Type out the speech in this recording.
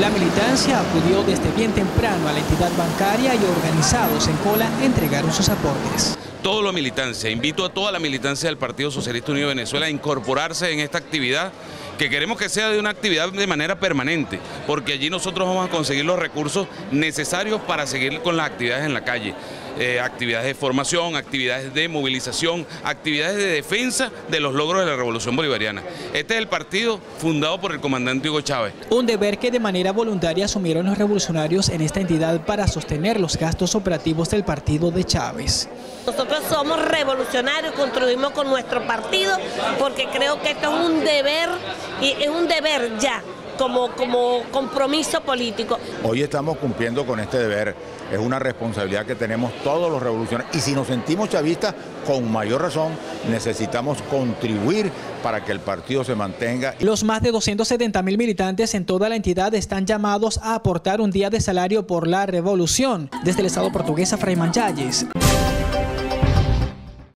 La militancia acudió desde bien temprano a la entidad bancaria y organizados en cola entregaron sus aportes. Todo lo militancia, invito a toda la militancia del Partido Socialista Unido de Venezuela a incorporarse en esta actividad que queremos que sea de una actividad de manera permanente, porque allí nosotros vamos a conseguir los recursos necesarios para seguir con las actividades en la calle. Eh, actividades de formación, actividades de movilización, actividades de defensa de los logros de la Revolución Bolivariana. Este es el partido fundado por el comandante Hugo Chávez. Un deber que de manera voluntaria asumieron los revolucionarios en esta entidad para sostener los gastos operativos del partido de Chávez. Nosotros somos revolucionarios, construimos con nuestro partido porque creo que esto es un deber y es un deber ya como, como compromiso político. Hoy estamos cumpliendo con este deber, es una responsabilidad que tenemos todos los revolucionarios y si nos sentimos chavistas, con mayor razón necesitamos contribuir para que el partido se mantenga. Los más de 270 mil militantes en toda la entidad están llamados a aportar un día de salario por la revolución. Desde el Estado portugués, Fray Manchayes.